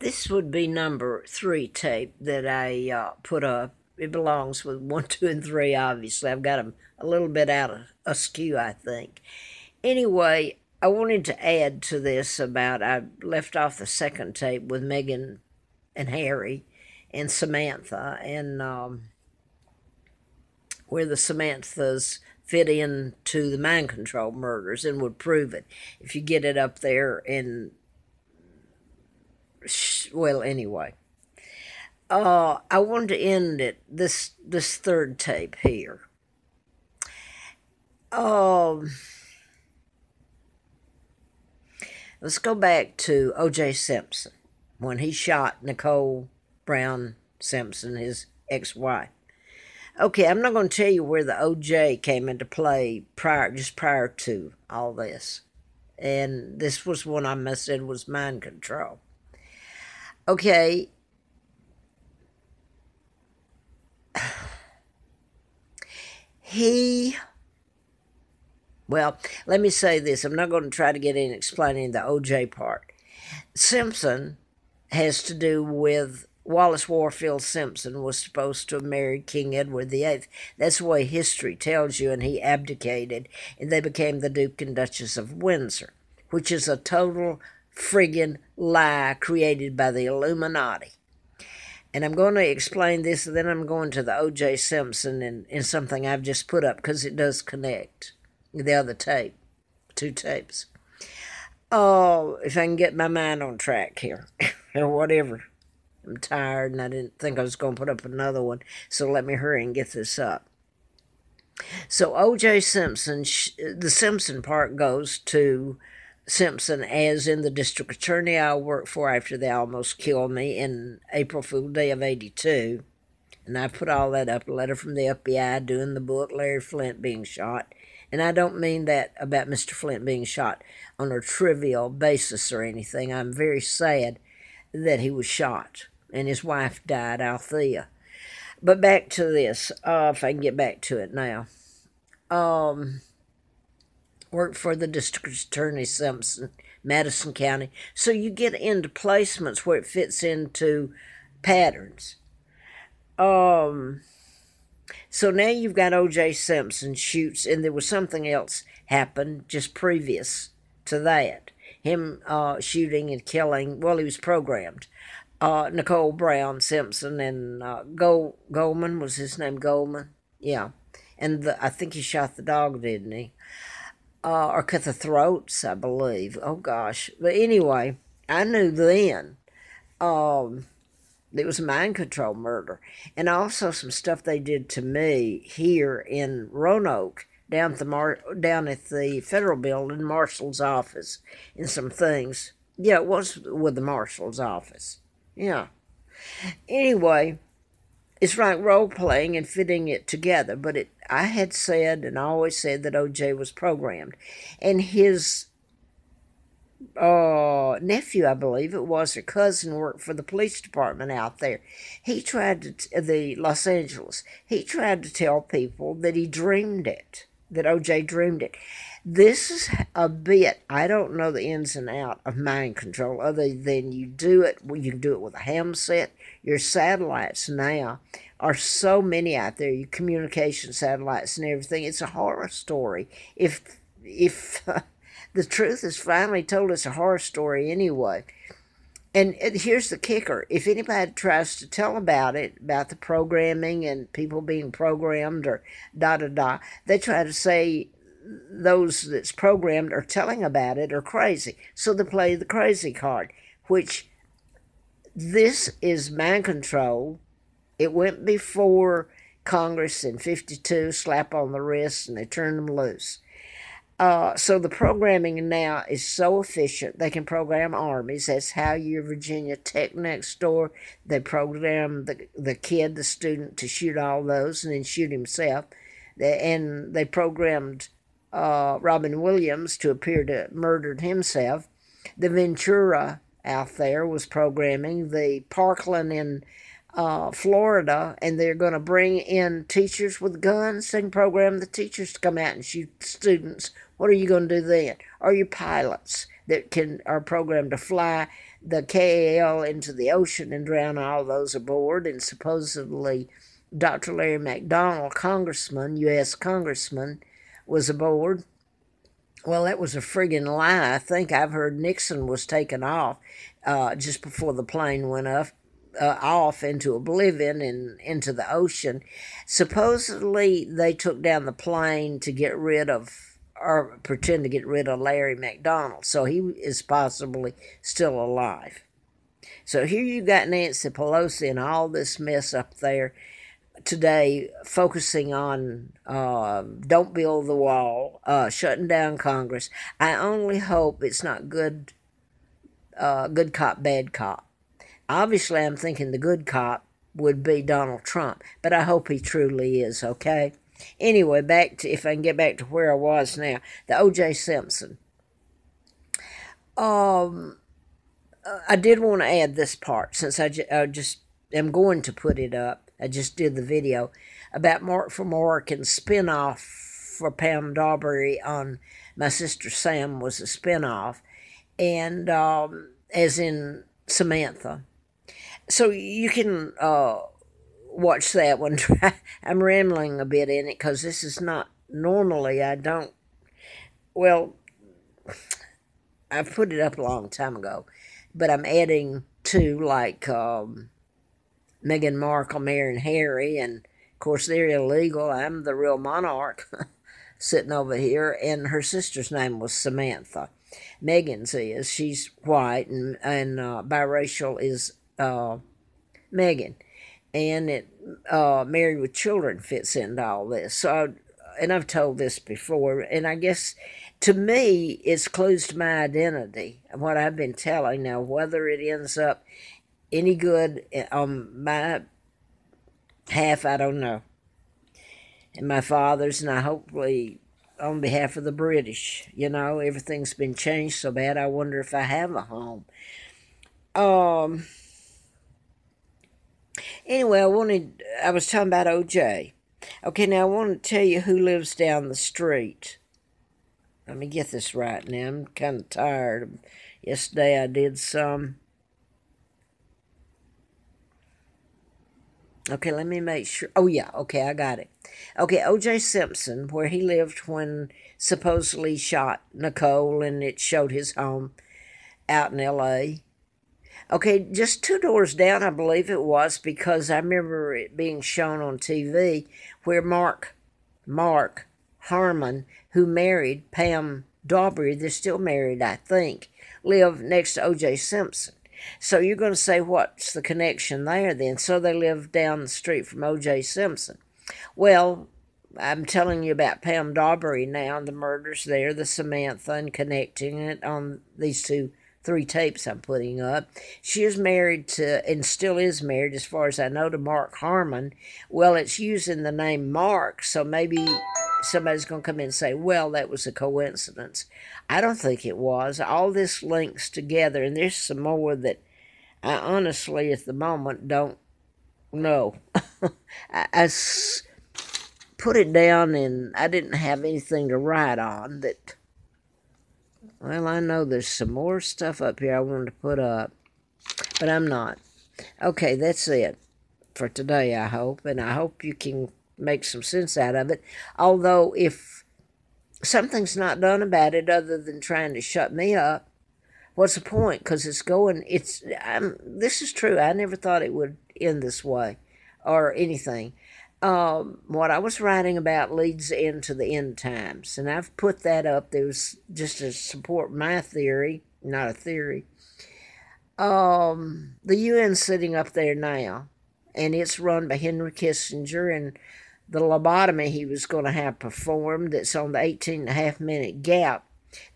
This would be number three tape that I uh, put up. It belongs with one, two, and three, obviously. I've got them a little bit out of askew, I think. Anyway, I wanted to add to this about I left off the second tape with Megan and Harry and Samantha, and um, where the Samanthas fit into the mind control murders and would prove it if you get it up there and well anyway uh, i wanted to end it this this third tape here um let's go back to oj simpson when he shot nicole brown simpson his ex-wife Okay, I'm not going to tell you where the OJ came into play prior, just prior to all this. And this was one I said was mind control. Okay. He, well, let me say this. I'm not going to try to get in explaining the OJ part. Simpson has to do with Wallis Warfield Simpson was supposed to have married King Edward VIII. That's the way history tells you, and he abdicated, and they became the Duke and Duchess of Windsor, which is a total friggin' lie created by the Illuminati. And I'm going to explain this, and then I'm going to the O.J. Simpson and, and something I've just put up because it does connect the other tape, two tapes. Oh, if I can get my mind on track here, or whatever. I'm tired and I didn't think I was going to put up another one, so let me hurry and get this up. So O.J. Simpson, the Simpson part goes to Simpson as in the district attorney I worked for after they almost killed me in April Fool Day of 82. And I put all that up, a letter from the FBI doing the book, Larry Flynt being shot. And I don't mean that about Mr. Flynt being shot on a trivial basis or anything. I'm very sad that he was shot and his wife died, Althea. But back to this, uh, if I can get back to it now. Um, worked for the district attorney, Simpson, Madison County. So you get into placements where it fits into patterns. Um, so now you've got O.J. Simpson shoots, and there was something else happened just previous to that. Him uh, shooting and killing. Well, he was programmed uh, Nicole Brown Simpson and uh, Gold, Goldman was his name Goldman, yeah, and the, I think he shot the dog, didn't he? Uh, or cut the throats, I believe. Oh gosh, but anyway, I knew then. Um, it was mind control murder, and also some stuff they did to me here in Roanoke down at the Mar- down at the federal building, marshal's office, and some things. Yeah, it was with the marshal's office. Yeah. Anyway, it's like role playing and fitting it together. But it, I had said, and I always said that OJ was programmed, and his uh, nephew, I believe it was, or cousin, worked for the police department out there. He tried to, t- the Los Angeles, he tried to tell people that he dreamed it, that OJ dreamed it. This is a bit, I don't know the ins and out of mind control other than you do it, well, you can do it with a ham set. Your satellites now are so many out there, your communication satellites and everything. It's a horror story. If, if uh, the truth is finally told, it's a horror story anyway. And here's the kicker if anybody tries to tell about it, about the programming and people being programmed or da da da, they try to say those that's programmed are telling about it are crazy. So they play the crazy card, which this is mind control. It went before Congress in 52, slap on the wrist, and they turned them loose. Uh, so the programming now is so efficient, they can program armies. That's how your Virginia Tech next door, they program the, the kid, the student, to shoot all those and then shoot himself. And they programmed uh, Robin Williams to appear to murdered himself. The Ventura out there was programming the Parkland in uh, Florida, and they're going to bring in teachers with guns. Can program the teachers to come out and shoot students. What are you going to do then? Are you pilots that can are programmed to fly the KAL into the ocean and drown all those aboard. And supposedly, Dr. Larry McDonald, congressman, U.S. congressman, was aboard. Well, that was a friggin' lie. I think I've heard Nixon was taken off uh, just before the plane went up, uh, off into oblivion and into the ocean. Supposedly, they took down the plane to get rid of or pretend to get rid of Larry McDonald. So he is possibly still alive. So here you got Nancy Pelosi and all this mess up there today, focusing on uh, don't build the wall, uh, shutting down Congress. I only hope it's not good, uh, good cop, bad cop. Obviously, I'm thinking the good cop would be Donald Trump, but I hope he truly is, okay? Anyway, back to if I can get back to where I was now, the O.J. Simpson. Um, I did want to add this part since I, I just am going to put it up. I just did the video about Mark for Mark and spinoff for Pam Dawberry on My Sister Sam was a spinoff, and um, as in Samantha. So you can uh, watch that one. I'm rambling a bit in it because this is not normally. I don't. Well, I've put it up a long time ago, but I'm adding to like um, Meghan Markle, Mary, and Harry, and of course they're illegal. I'm the real monarch sitting over here, and her sister's name was Samantha. Megan's is she's white and and uh, biracial is uh, Megan and it uh, married with children fits into all this. So, and I've told this before, and I guess to me it's clues to my identity what I've been telling. Now, whether it ends up any good on my half, I don't know. And my father's, and I hopefully on behalf of the British, you know, everything's been changed so bad. I wonder if I have a home. Um Anyway, I wanted, I was talking about OJ. Okay, now I want to tell you who lives down the street. Let me get this right now. I'm kind of tired. Yesterday I did some. Okay, let me make sure. Oh, yeah, okay, I got it. Okay, OJ Simpson, where he lived when supposedly shot Nicole and it showed his home out in LA. Okay, just two doors down, I believe it was, because I remember it being shown on TV where Mark, Mark Harmon, who married Pam Dawberry, they're still married, I think, lived next to O.J. Simpson. So you're going to say, what's the connection there then? So they live down the street from O.J. Simpson. Well, I'm telling you about Pam Dawberry now, the murders there, the Samantha, and connecting it on these two three tapes I'm putting up. She is married to, and still is married, as far as I know, to Mark Harmon. Well, it's using the name Mark, so maybe somebody's going to come in and say, well, that was a coincidence. I don't think it was. All this links together, and there's some more that I honestly, at the moment, don't know. I, I s- put it down, and I didn't have anything to write on that well, I know there's some more stuff up here I wanted to put up, but I'm not. Okay, that's it for today, I hope, and I hope you can make some sense out of it. Although, if something's not done about it other than trying to shut me up, what's the point? Because it's going, it's, I'm, this is true. I never thought it would end this way or anything um, what I was writing about leads into the end times, and I've put that up. There's just to support my theory, not a theory. Um, the UN sitting up there now, and it's run by Henry Kissinger, and the lobotomy he was going to have performed that's on the 18 and a half minute gap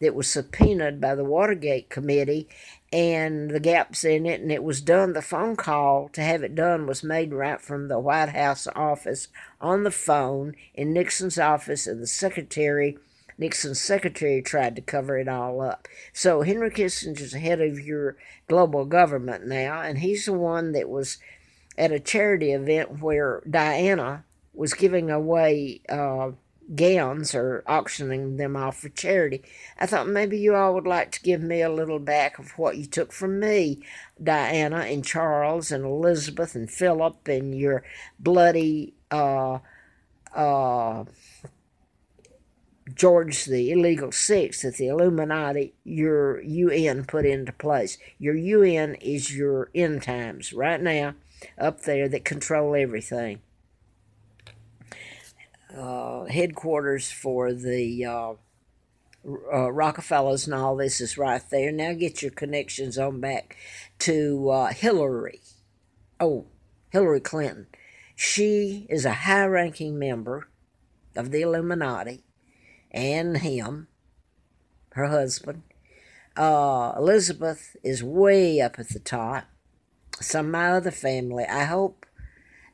that was subpoenaed by the Watergate Committee and the gaps in it, and it was done. The phone call to have it done was made right from the White House office on the phone in Nixon's office, and the secretary, Nixon's secretary, tried to cover it all up. So Henry Kissinger's the head of your global government now, and he's the one that was at a charity event where Diana was giving away uh, gowns or auctioning them off for charity. I thought maybe you all would like to give me a little back of what you took from me, Diana and Charles and Elizabeth and Philip and your bloody uh uh George the illegal six that the Illuminati, your UN put into place. Your UN is your end times right now up there that control everything. Uh, headquarters for the uh, uh, Rockefellers and all this is right there. Now get your connections on back to uh, Hillary. Oh, Hillary Clinton. She is a high ranking member of the Illuminati and him, her husband. Uh, Elizabeth is way up at the top. Some of my other family, I hope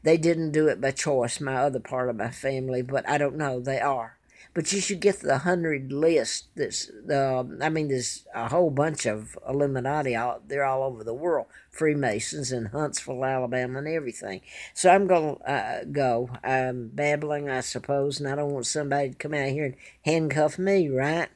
they didn't do it by choice, my other part of my family, but I don't know. They are. But you should get the hundred list. That's uh, I mean, there's a whole bunch of Illuminati. Out, they're all over the world. Freemasons in Huntsville, Alabama, and everything. So I'm gonna uh, go. I'm babbling, I suppose, and I don't want somebody to come out here and handcuff me, right?